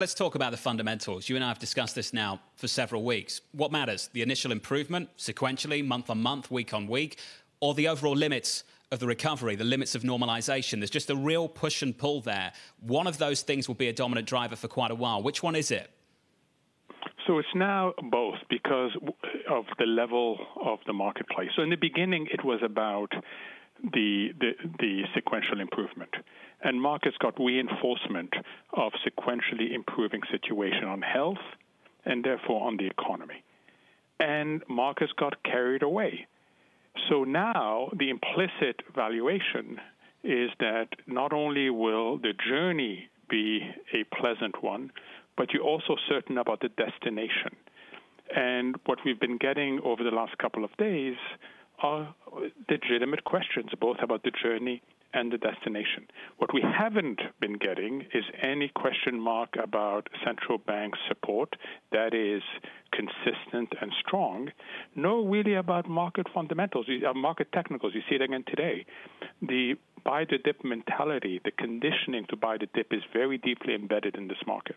Let's talk about the fundamentals. You and I have discussed this now for several weeks. What matters? The initial improvement, sequentially, month on month, week on week, or the overall limits of the recovery, the limits of normalization? There's just a real push and pull there. One of those things will be a dominant driver for quite a while. Which one is it? So it's now both because of the level of the marketplace. So in the beginning, it was about the, the, the sequential improvement. And markets got reinforcement of sequentially improving situation on health and therefore on the economy. And markets got carried away. So now the implicit valuation is that not only will the journey be a pleasant one, but you're also certain about the destination. And what we've been getting over the last couple of days are legitimate questions, both about the journey and the destination. What we haven't been getting is any question mark about central bank support that is consistent and strong, nor really about market fundamentals, uh, market technicals. You see it again today. The buy the dip mentality, the conditioning to buy the dip is very deeply embedded in this market.